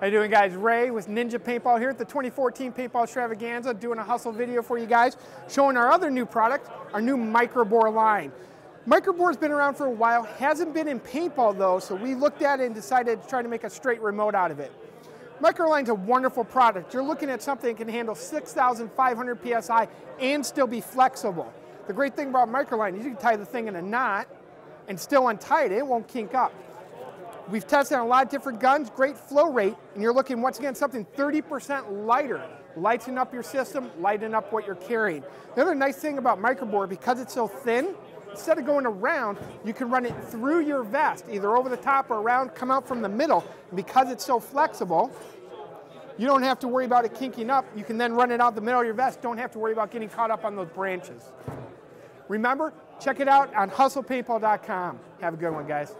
How you doing guys? Ray with Ninja Paintball here at the 2014 Paintball Extravaganza doing a hustle video for you guys showing our other new product, our new microbore line. Microbore's been around for a while, hasn't been in paintball though, so we looked at it and decided to try to make a straight remote out of it. Microline's a wonderful product. You're looking at something that can handle 6,500 PSI and still be flexible. The great thing about Microline is you can tie the thing in a knot and still untie it, it won't kink up. We've tested on a lot of different guns, great flow rate, and you're looking once again something 30% lighter. Lighten up your system, lighten up what you're carrying. The other nice thing about microbore, because it's so thin, instead of going around, you can run it through your vest, either over the top or around, come out from the middle. And because it's so flexible, you don't have to worry about it kinking up. You can then run it out the middle of your vest. Don't have to worry about getting caught up on those branches. Remember, check it out on hustlepaintball.com. Have a good one, guys.